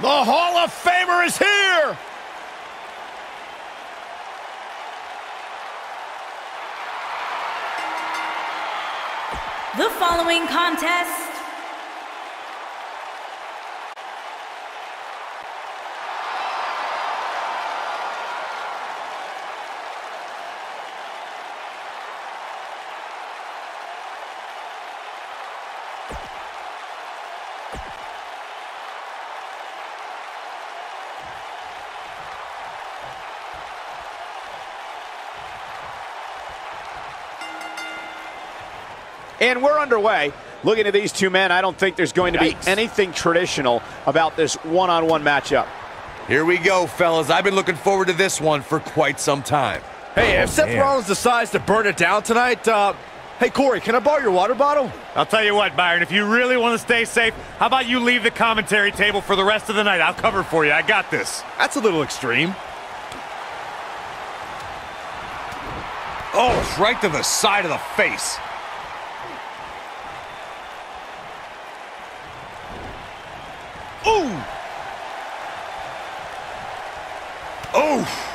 The Hall of Famer is here! The following contest And we're underway. Looking at these two men, I don't think there's going to be Yikes. anything traditional about this one-on-one matchup. Here we go, fellas. I've been looking forward to this one for quite some time. Hey, if Seth man. Rollins decides to burn it down tonight, uh, hey, Corey, can I borrow your water bottle? I'll tell you what, Byron, if you really want to stay safe, how about you leave the commentary table for the rest of the night? I'll cover for you. I got this. That's a little extreme. Oh, right to the side of the face. Ooh! Oh!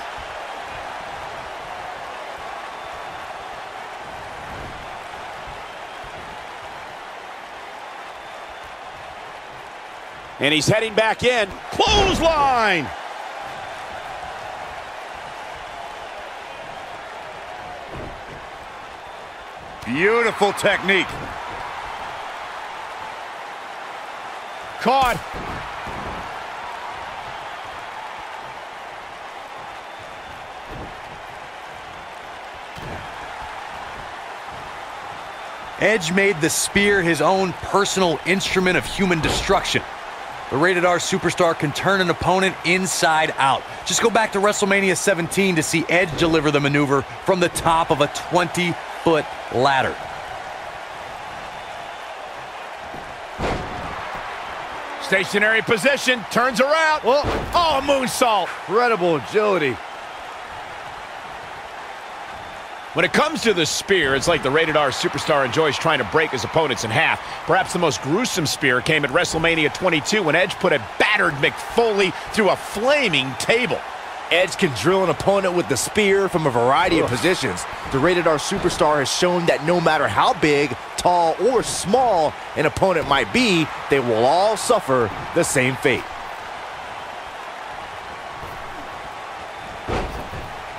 And he's heading back in. Clothesline! Beautiful technique. Caught. Edge made the spear his own personal instrument of human destruction. The rated R superstar can turn an opponent inside out. Just go back to WrestleMania 17 to see Edge deliver the maneuver from the top of a 20 foot ladder. Stationary position, turns around. Well, Oh, moonsault. Incredible agility. When it comes to the spear, it's like the rated R superstar enjoys trying to break his opponents in half. Perhaps the most gruesome spear came at WrestleMania 22 when Edge put a battered Mick Foley through a flaming table. Edge can drill an opponent with the spear from a variety of positions. The Rated R Superstar has shown that no matter how big, tall, or small an opponent might be, they will all suffer the same fate.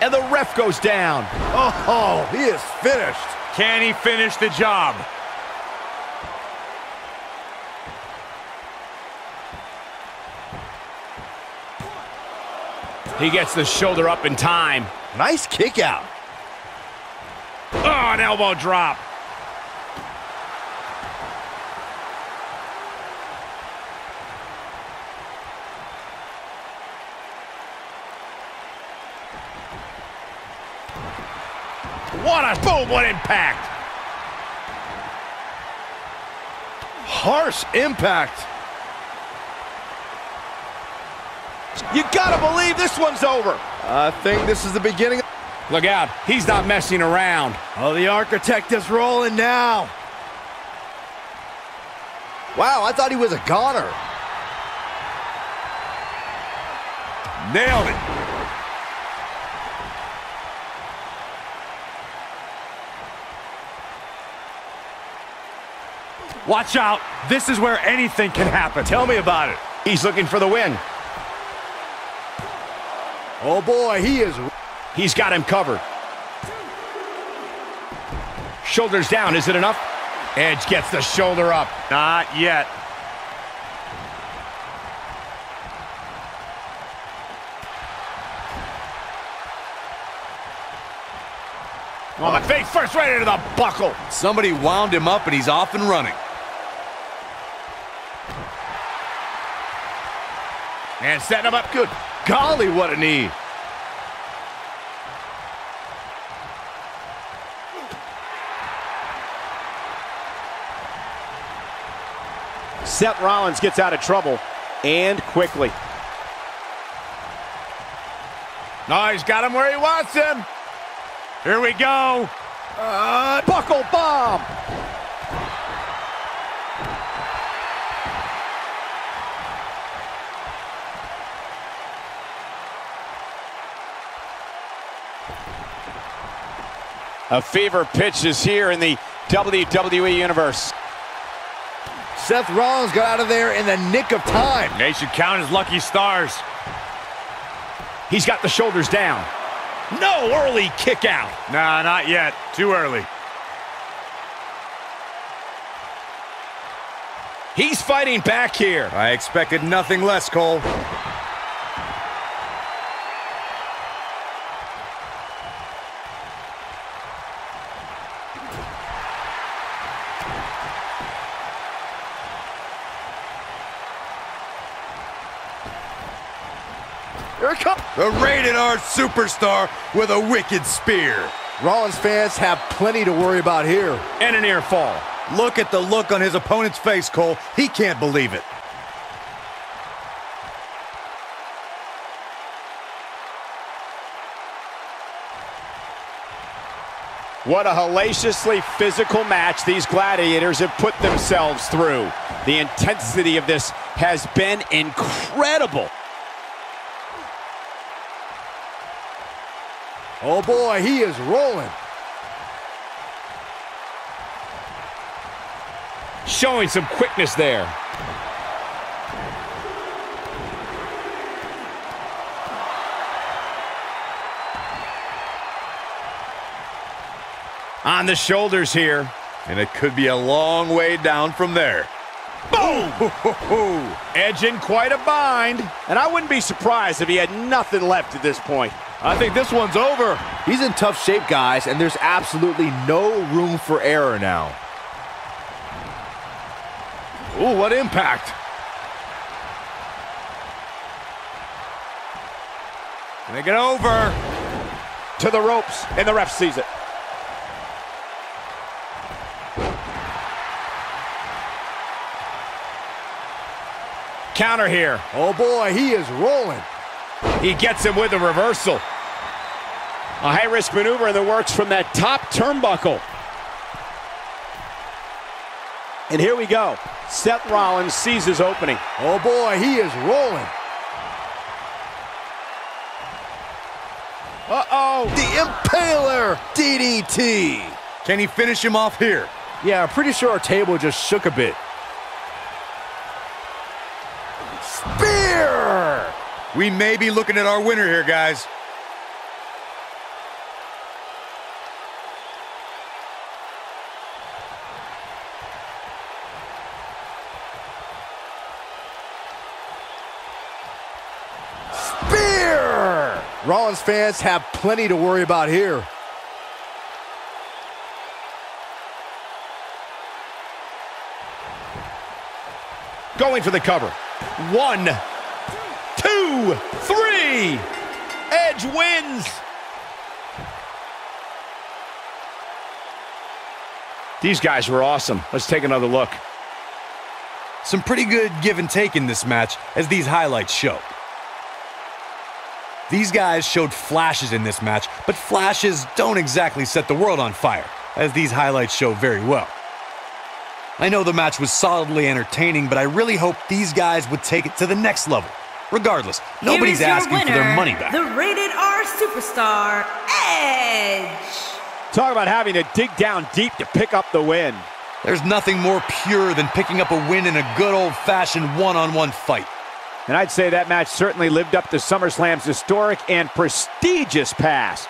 And the ref goes down. Oh, he is finished. Can he finish the job? He gets the shoulder up in time. Nice kick out. Oh, an elbow drop. What a boom, what impact. Harsh impact. You gotta believe this one's over. I think this is the beginning. Look out, he's not messing around. Oh, the architect is rolling now. Wow, I thought he was a goner. Nailed it. Watch out. This is where anything can happen. Tell me about it. He's looking for the win. Oh boy, he is. He's got him covered. Shoulders down, is it enough? Edge gets the shoulder up. Not yet. Oh, the face first right into the buckle. Somebody wound him up and he's off and running. And setting him up good. Golly, what a knee. Seth Rollins gets out of trouble and quickly. No, he's got him where he wants him. Here we go. Uh, buckle bomb. A fever pitch is here in the WWE Universe. Seth Rollins got out of there in the nick of time. They should count his lucky stars. He's got the shoulders down. No early kick out. Nah, not yet. Too early. He's fighting back here. I expected nothing less, Cole. Here it comes. The rated R superstar with a wicked spear. Rollins fans have plenty to worry about here. And an near fall. Look at the look on his opponent's face, Cole. He can't believe it. What a hellaciously physical match these gladiators have put themselves through. The intensity of this has been incredible. Oh boy, he is rolling. Showing some quickness there. On the shoulders here. And it could be a long way down from there. Boom! Edge in quite a bind. And I wouldn't be surprised if he had nothing left at this point. I think this one's over. He's in tough shape, guys, and there's absolutely no room for error now. Ooh, what impact. Make it over. To the ropes, and the ref sees it. Counter here. Oh boy, he is rolling. He gets him with a reversal. A high-risk maneuver in the works from that top turnbuckle. And here we go. Seth Rollins sees his opening. Oh boy, he is rolling. Uh-oh. The Impaler DDT. Can he finish him off here? Yeah, I'm pretty sure our table just shook a bit. We may be looking at our winner here, guys. Spear! Rollins fans have plenty to worry about here. Going for the cover. One, two, three. Edge wins. These guys were awesome. Let's take another look. Some pretty good give and take in this match, as these highlights show. These guys showed flashes in this match, but flashes don't exactly set the world on fire, as these highlights show very well. I know the match was solidly entertaining, but I really hope these guys would take it to the next level. Regardless, nobody's Here is your asking for their money back. The rated R superstar, Edge. Talk about having to dig down deep to pick up the win. There's nothing more pure than picking up a win in a good old-fashioned one-on-one fight. And I'd say that match certainly lived up to SummerSlam's historic and prestigious past.